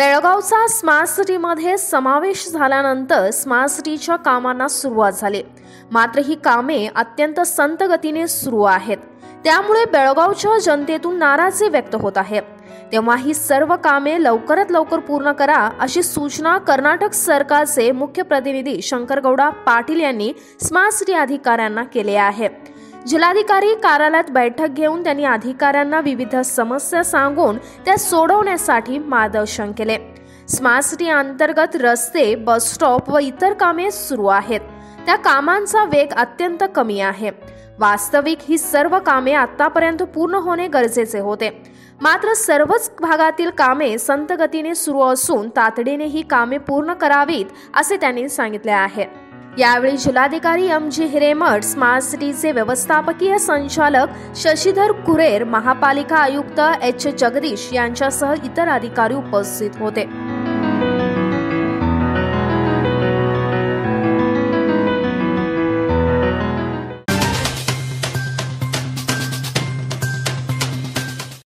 बेळगावचा smart सिटीमध्ये समावेश झाल्यानंतर स्मार्ट सिटीच्या कामांना सुरुवात झाली. मात्र ही कामे अत्यंत संत गतीने सुरू आहेत. त्यामुळे बेळगावच्या जनतेतून नाराजी व्यक्त होत आहे. तेव्हा ही सर्व कामे लवकरात लवकर पूर्ण करा अशी सूचना कर्नाटक सरकारचे मुख्य प्रतिनिधी शंकरगौडा पाटील यांनी स्मार्ट सिटी अधिकाऱ्यांना केले आहे. जिल्हाधिकारी कार्यालयात बैठक घेऊन त्यांनी अधिकाऱ्यांना विविध समस्या सांगून त्या सोडवण्यासाठी मार्गदर्शन केले. स्मार्ट सिटी अंतर्गत रस्ते बस स्टॉप व इतर कामे सुरू आहेत. त्या कामांचा वेग अत्यंत कमी आहे. वास्तविक ही सर्व कामे आतापर्यंत पूर्ण होणे गरजेचे होते. मात्र सर्वच भागातील कामे संतगतीने सुरू असून तातडीने ही कामे पूर्ण करावीत असे त्यांनी सांगितले आहे. यावेळी जिल्हाधिकारी एम जी हिरेमठ स्मार्ट सिटीचे व्यवस्थापकीय संचालक शशीधर कुरेर महापालिका आयुक्त एच जगदीश यांच्यासह इतर अधिकारी उपस्थित होते.